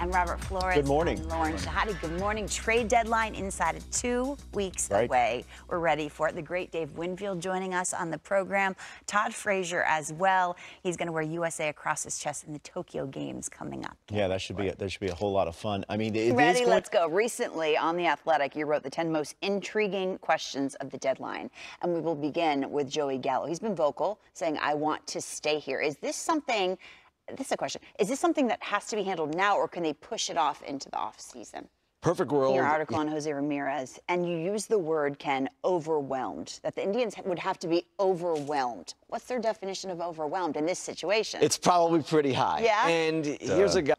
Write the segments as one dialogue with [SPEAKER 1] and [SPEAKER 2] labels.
[SPEAKER 1] And Robert Flores.
[SPEAKER 2] Good morning.
[SPEAKER 1] Lauren Shehadi. Good morning. Trade deadline inside of two weeks
[SPEAKER 2] Right.
[SPEAKER 1] away. We're ready for it. The great Dave Winfield joining us on the program. Todd Frazier as well. He's going to wear USA across his chest in the Tokyo Games coming up.
[SPEAKER 2] Yeah, that should be a, that should be a whole lot of fun. I mean, it is
[SPEAKER 1] Ready?
[SPEAKER 2] going-
[SPEAKER 1] Let's go. Recently on The Athletic, you wrote the 10 most intriguing questions of the deadline. And we will begin with Joey Gallo. He's been vocal, saying, I want to stay here. Is this something, this is a question, is this something that has to be handled now or can they push it off into the offseason?
[SPEAKER 3] Perfect
[SPEAKER 1] In
[SPEAKER 3] world.
[SPEAKER 1] your article on Jose Ramirez, and you use the word, Ken, overwhelmed, that the Indians would have to be overwhelmed. What's their definition of overwhelmed in this situation?
[SPEAKER 3] It's probably pretty high.
[SPEAKER 1] Yeah?
[SPEAKER 3] And here's a guy.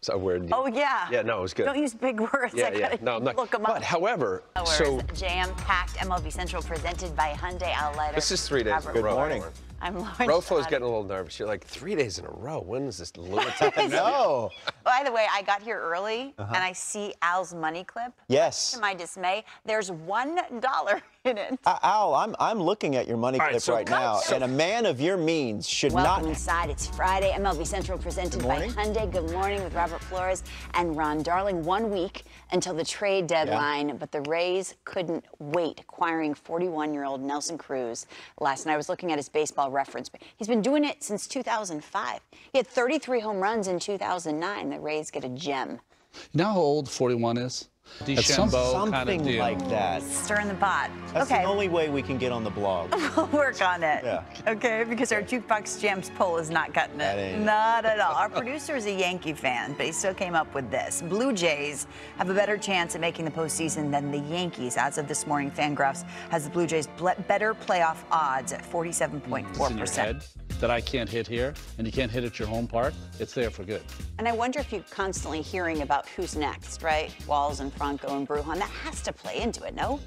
[SPEAKER 4] So where?
[SPEAKER 1] oh, yeah.
[SPEAKER 4] Yeah, no, it was good.
[SPEAKER 1] Don't use big words.
[SPEAKER 4] yeah,
[SPEAKER 1] I
[SPEAKER 4] yeah.
[SPEAKER 1] gotta
[SPEAKER 4] No, I'm not.
[SPEAKER 1] look them up.
[SPEAKER 4] But however, so
[SPEAKER 1] jam-packed MLB Central presented by Hyundai Outlighter.
[SPEAKER 4] this is three days
[SPEAKER 1] Robert
[SPEAKER 4] in a row.
[SPEAKER 2] morning.
[SPEAKER 4] Lauren.
[SPEAKER 1] I'm Lauren.
[SPEAKER 4] Roflo's
[SPEAKER 1] Shehadi.
[SPEAKER 4] getting a little nervous. You're like three days in a row. When is this lunatic?
[SPEAKER 2] no.
[SPEAKER 1] By the way, I got here early
[SPEAKER 4] Uh-huh.
[SPEAKER 1] and I see Al's money clip.
[SPEAKER 2] Yes.
[SPEAKER 1] To my dismay, there's one dollar in it.
[SPEAKER 2] Uh, Al, I'm I'm looking at your money
[SPEAKER 4] All right,
[SPEAKER 2] clip
[SPEAKER 4] so-
[SPEAKER 2] right now,
[SPEAKER 4] so-
[SPEAKER 2] and a man of your means should
[SPEAKER 1] Welcome
[SPEAKER 2] not.
[SPEAKER 1] inside. It's Friday. MLB Central presented by
[SPEAKER 2] morning.
[SPEAKER 1] Hyundai. Good morning with Robert Flores and Ron Darling. One week until the trade deadline, but the Rays couldn't wait, acquiring 41-year-old Nelson Cruz last night. I was looking at his baseball reference. but He's been doing it since 2005. He had 33 home runs in 2009. The Rays get a gem.
[SPEAKER 5] You know how old 41 is? DeChambeau kind of
[SPEAKER 2] Something
[SPEAKER 5] deal.
[SPEAKER 2] like that.
[SPEAKER 1] Stir in the pot.
[SPEAKER 2] That's
[SPEAKER 1] okay.
[SPEAKER 2] the only way we can get on the blog.
[SPEAKER 1] We'll work on it.
[SPEAKER 2] Yeah.
[SPEAKER 1] Okay, because our jukebox jams poll is not cutting it. Not at all. Our producer is a Yankee fan, but he still came up with this. Blue Jays have a better chance at making the postseason than the Yankees. As of this morning, Fangraphs has the Blue Jays ble- better playoff odds at
[SPEAKER 5] It's in your
[SPEAKER 1] 47.4%.
[SPEAKER 5] head that I can't hit here, and you can't hit at your home park. It's there for good.
[SPEAKER 1] And I wonder if you're constantly hearing about who's next, right? Walls and Franco and Brujan. That has to play into it, no?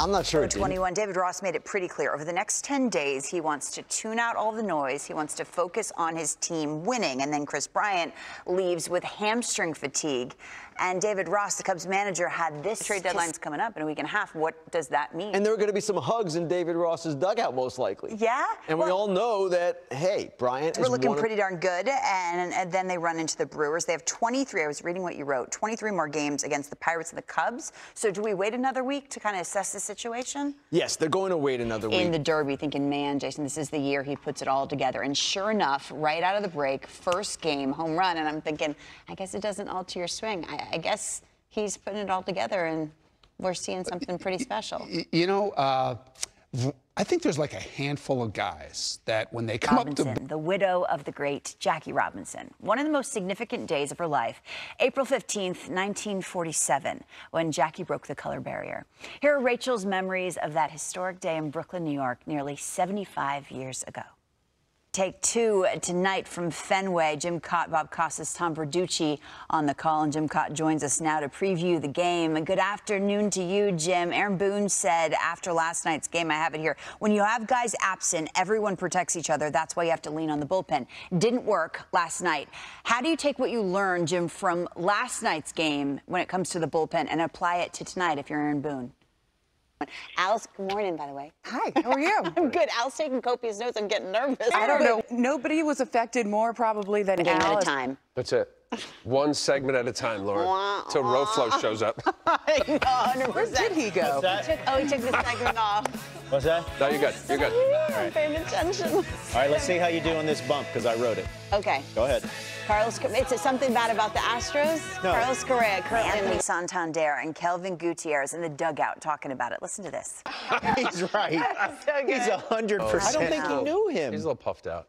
[SPEAKER 3] I'm not sure. it didn't.
[SPEAKER 1] 21. David Ross made it pretty clear. Over the next 10 days, he wants to tune out all the noise. He wants to focus on his team winning. And then Kris Bryant leaves with hamstring fatigue. And David Ross, the Cubs manager, had this trade deadline's coming up in a week and a half. What does that mean?
[SPEAKER 3] And there are going to be some hugs in David Ross's dugout, most likely.
[SPEAKER 1] Yeah?
[SPEAKER 3] And we all know that, hey, Bryant
[SPEAKER 1] we're
[SPEAKER 3] is
[SPEAKER 1] looking
[SPEAKER 3] one
[SPEAKER 1] pretty darn good. And, and then they run into the Brewers. They have 23. I was reading what you wrote 23 more games against the Pirates and the Cubs. So do we wait another week to kind of assess the situation?
[SPEAKER 3] Yes, they're going to wait another week.
[SPEAKER 1] in the Derby thinking, man, Jason, this is the year he puts it all together. And sure enough, right out of the break, first game, home run. And I'm thinking, I guess it doesn't alter your swing. I, I guess he's putting it all together and we're seeing something pretty special.
[SPEAKER 5] You know, uh, I think there's like a handful of guys that when they come up to
[SPEAKER 1] the widow of the great Jackie Robinson. One of the most significant days of her life, April 15th, 1947, when Jackie broke the color barrier. Here are Rachel's memories of that historic day in Brooklyn, New York, nearly 75 years ago. Take two tonight from Fenway. Jim Kaat, Bob Costas, Tom Verducci on the call. And Jim Kaat joins us now to preview the game. Good afternoon to you, Jim. Aaron Boone said after last night's game, I have it here, when you have guys absent, everyone protects each other. That's why you have to lean on the bullpen. Didn't work last night. How do you take what you learned, Jim, from last night's game when it comes to the bullpen and apply it to tonight if you're Aaron Boone? Al's, good morning, by the way.
[SPEAKER 6] Hi, how are you?
[SPEAKER 1] I'm good. Al's taking copious notes. I'm getting nervous.
[SPEAKER 6] I don't know. Nobody was affected more probably than
[SPEAKER 1] Game at a
[SPEAKER 6] Alice.
[SPEAKER 1] time.
[SPEAKER 4] That's it. One segment at a time, Lauren. Till Roflo shows up.
[SPEAKER 6] i know i Where did he go?
[SPEAKER 1] Oh, he took the segment off.
[SPEAKER 2] What's that?
[SPEAKER 4] no, you're good. You're good.
[SPEAKER 1] I'm paying attention.
[SPEAKER 2] All right, let's see how you do on this bump because I wrote it.
[SPEAKER 1] Okay.
[SPEAKER 2] Go ahead.
[SPEAKER 1] Carlos, it's something bad about the Astros?
[SPEAKER 2] No.
[SPEAKER 1] Carlos Correa, currently Anthony Santander and Kelvin Gutierrez in the dugout talking about it. Listen to this.
[SPEAKER 2] He's right.
[SPEAKER 1] So
[SPEAKER 2] He's
[SPEAKER 1] good.
[SPEAKER 2] a hundred percent. I don't think you knew him.
[SPEAKER 4] He's a little puffed out.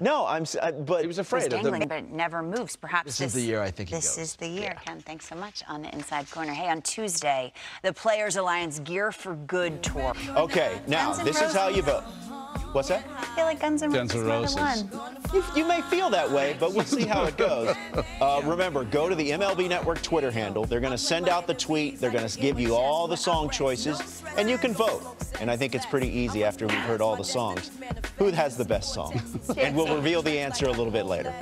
[SPEAKER 2] No, I'm. s- uh, But
[SPEAKER 4] He was
[SPEAKER 1] He's
[SPEAKER 4] afraid of
[SPEAKER 1] dangling,
[SPEAKER 4] the.
[SPEAKER 1] but it never moves. Perhaps
[SPEAKER 3] This is the year I think he
[SPEAKER 1] This
[SPEAKER 3] goes.
[SPEAKER 1] is the year, Ken. Thanks so much on the inside corner. Hey, on Tuesday, the Players Alliance Gear for Good tour.
[SPEAKER 2] Okay, now
[SPEAKER 1] Guns
[SPEAKER 2] this is how you vote. What's that?
[SPEAKER 1] I feel like Guns N'
[SPEAKER 5] Guns
[SPEAKER 1] Roses
[SPEAKER 5] N'
[SPEAKER 1] might
[SPEAKER 5] Roses.
[SPEAKER 1] won.
[SPEAKER 2] You, you may feel that way, but we'll see how it goes. Uh, remember, go to the MLB Network Twitter handle. They're going to send out the tweet. They're going to give you all the song choices, and you can vote. And I think it's pretty easy after we've heard all the songs. Who has the best song? And we'll reveal the answer a little bit later.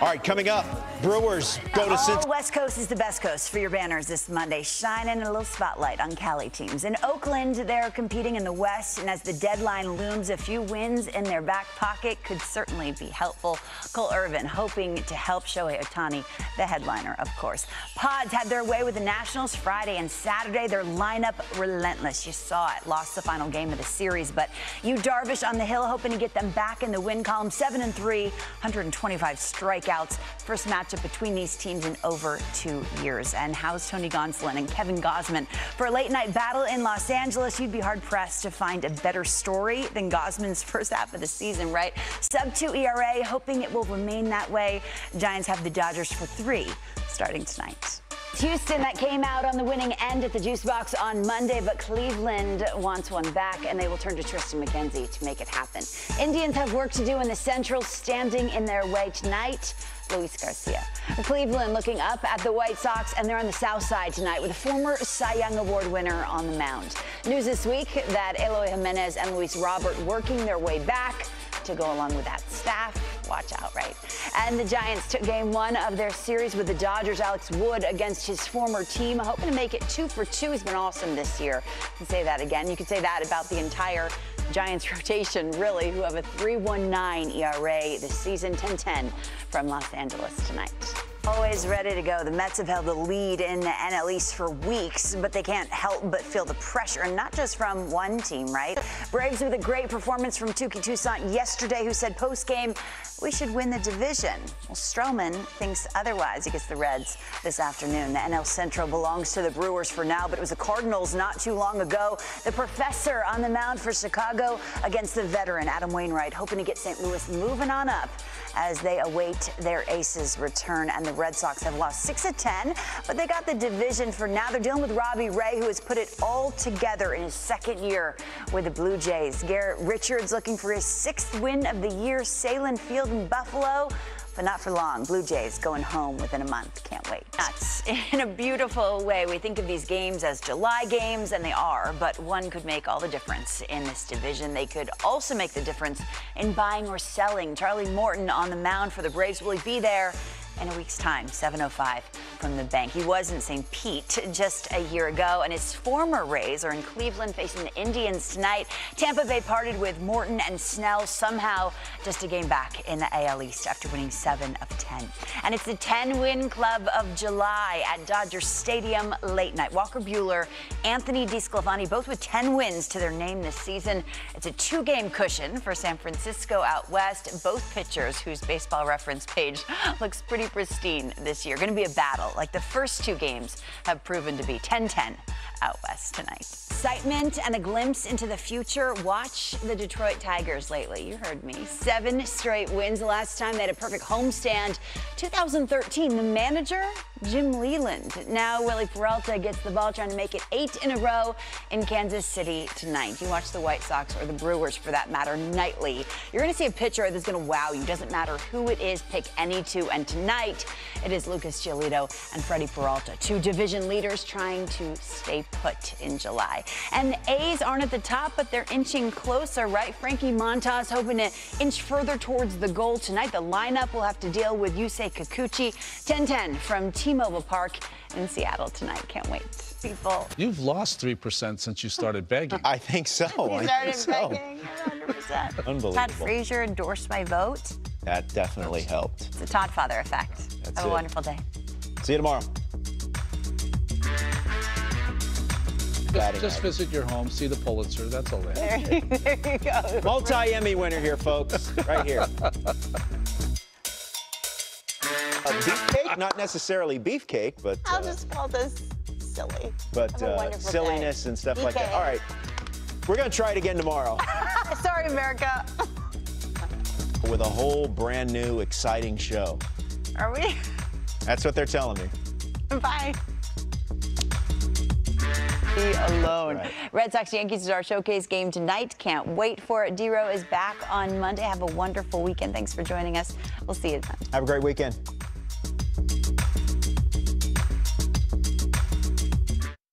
[SPEAKER 2] All right, coming up, Brewers go to Cincinnati.
[SPEAKER 1] West Coast is the best coast for your banners this Monday, shining a little spotlight on Cali teams. In Oakland, they're competing in the West, and as the deadline looms, a few few wins in their back pocket could certainly be helpful. Cole Irvin hoping to help Shohei Ohtani, the headliner, of course. Pods had their way with the Nationals Friday and Saturday. Their lineup relentless. You saw it. Lost the final game of the series, but Yu Darvish on the hill hoping to get them back in the win column. 7 and 3, 125 strikeouts. First matchup between these teams in over two years. And how's Tony Gonsolin and Kevin Gausman for a late night battle in Los Angeles? You'd be hard pressed to find a better story than Gausman's first half of the season, right? Sub 2 ERA, hoping it will remain that way. Giants have the Dodgers for three starting tonight. Houston that came out on the winning end at the juice box on Monday, but Cleveland wants one back, and they will turn to Triston McKenzie to make it happen. Indians have work to do in the Central, standing in their way tonight. Luis Garcia. Cleveland looking up at the White Sox, and they're on the south side tonight with a former Cy Young Award winner on the mound. News this week that Eloy Jimenez and Luis Robert working their way back to go along with that staff. Watch out, right? And the Giants took game one of their series with the Dodgers. Alex Wood against his former team, hoping to make it two for two. He's been awesome this year. You can say that again. You can say that about the entire Giants rotation, really, who have a 3.19 ERA this season, 10-10 from Los Angeles tonight. Always ready to go. The Mets have held the lead in the NL East for weeks, but they can't help but feel the pressure, and not just from one team, right? Braves with a great performance from Touki Toussaint yesterday, who said post-game, we should win the division. Well, Stroman thinks otherwise against the Reds this afternoon. The NL Central belongs to the Brewers for now, but it was the Cardinals not too long ago. The professor on the mound for Chicago against the veteran Adam Wainwright, hoping to get St. Louis moving on up as they await their aces return. And the Red Sox have lost 6 of 10, but they got the division for now. They're dealing with Robbie Ray, who has put it all together in his second year with the Blue Jays. Garrett Richards looking for his sixth win of the year, Sahlen Field in Buffalo but not for long. Blue Jays going home within a month. Can't wait. Nuts. In a beautiful way, we think of these games as July games, and they are, but one could make all the difference in this division. They could also make the difference in buying or selling. Charlie Morton on the mound for the Braves. Will he be there? In a week's time, 7.05 from the bank. He was in St. Pete just a year ago, and his former Rays are in Cleveland facing the Indians tonight. Tampa Bay parted with Morton and Snell somehow just a game back in the AL East after winning 7 of 10. And it's the 10-win club of July at Dodger Stadium late night. Walker Buehler, Anthony DeSclafani, both with 10 wins to their name this season. It's a two-game cushion for San Francisco out west. Both pitchers, whose baseball reference page looks pretty pristine this year. Going to be a battle. Like the first two games have proven to be 10-10 out west tonight. Excitement and a glimpse into the future. Watch the Detroit Tigers lately. You heard me. Seven straight wins. The last time they had a perfect homestand, 2013. The manager, Jim Leyland. Now Wily Peralta gets the ball, trying to make it eight in a row in Kansas City tonight. You watch the White Sox or the Brewers, for that matter, nightly. You're going to see a pitcher that's going to wow you. Doesn't matter who it is. Pick any two. And tonight, it is Lucas Giolito and Freddie Peralta, two division leaders trying to stay put in July. And the A's aren't at the top, but they're inching closer, right? Frankie Montas hoping to inch further towards the goal tonight. The lineup will have to deal with Yusei Kikuchi. 10-10 from T-Mobile Park in Seattle tonight. Can't wait. People.
[SPEAKER 5] You've lost 3% since you started begging.
[SPEAKER 2] I think so.
[SPEAKER 1] You
[SPEAKER 2] I think
[SPEAKER 1] started
[SPEAKER 2] so.
[SPEAKER 1] begging 100%.
[SPEAKER 2] Unbelievable.
[SPEAKER 1] Todd Frazier endorsed my vote.
[SPEAKER 2] That definitely helped.
[SPEAKER 1] It's the Todd Father effect.
[SPEAKER 2] That's
[SPEAKER 1] Have a
[SPEAKER 2] it.
[SPEAKER 1] wonderful day.
[SPEAKER 2] See you tomorrow. Batting
[SPEAKER 5] Just
[SPEAKER 2] average.
[SPEAKER 5] visit your home, see the Pulitzer. That's all that.
[SPEAKER 1] there you go.
[SPEAKER 2] Multi Emmy winner here, folks. Right here. A beefcake, not necessarily beefcake, but
[SPEAKER 1] I'll
[SPEAKER 2] uh,
[SPEAKER 1] just call this silly.
[SPEAKER 2] but uh, silliness
[SPEAKER 1] day.
[SPEAKER 2] and stuff like that. All right, we're gonna try it again tomorrow
[SPEAKER 1] Sorry, America.
[SPEAKER 2] with a whole brand new, exciting show.
[SPEAKER 1] Are we?
[SPEAKER 2] That's what they're telling me.
[SPEAKER 1] Bye. Be alone.
[SPEAKER 2] Right.
[SPEAKER 1] Red Sox Yankees is our showcase game tonight. Can't wait for it. D Row is back on Monday. Have a wonderful weekend. Thanks for joining us. We'll see you then.
[SPEAKER 2] Have a great weekend.